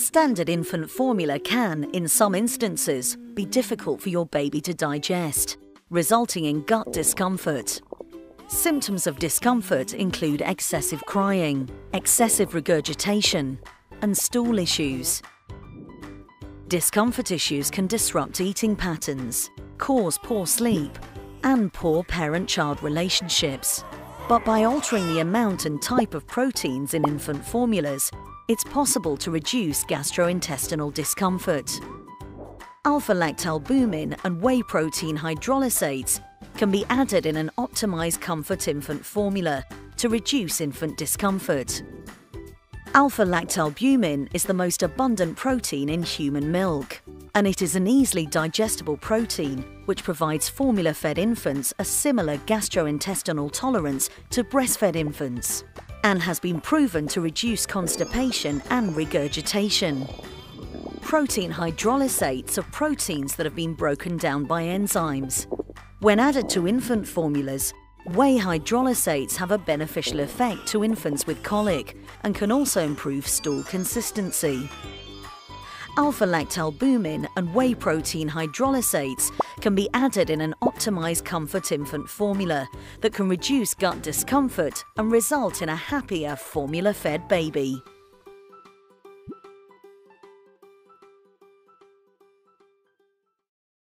Standard infant formula can, in some instances, be difficult for your baby to digest, resulting in gut discomfort. Symptoms of discomfort include excessive crying, excessive regurgitation, and stool issues. Discomfort issues can disrupt eating patterns, cause poor sleep, and poor parent-child relationships. But by altering the amount and type of proteins in infant formulas, it's possible to reduce gastrointestinal discomfort. Alpha-lactalbumin and whey protein hydrolysates can be added in an optimized comfort infant formula to reduce infant discomfort. Alpha-lactalbumin is the most abundant protein in human milk, and it is an easily digestible protein which provides formula-fed infants a similar gastrointestinal tolerance to breastfed infants and has been proven to reduce constipation and regurgitation. Protein hydrolysates are proteins that have been broken down by enzymes. When added to infant formulas, whey hydrolysates have a beneficial effect to infants with colic and can also improve stool consistency. Alpha-lactalbumin and whey protein hydrolysates can be added in an optimized comfort infant formula that can reduce gut discomfort and result in a happier formula-fed baby.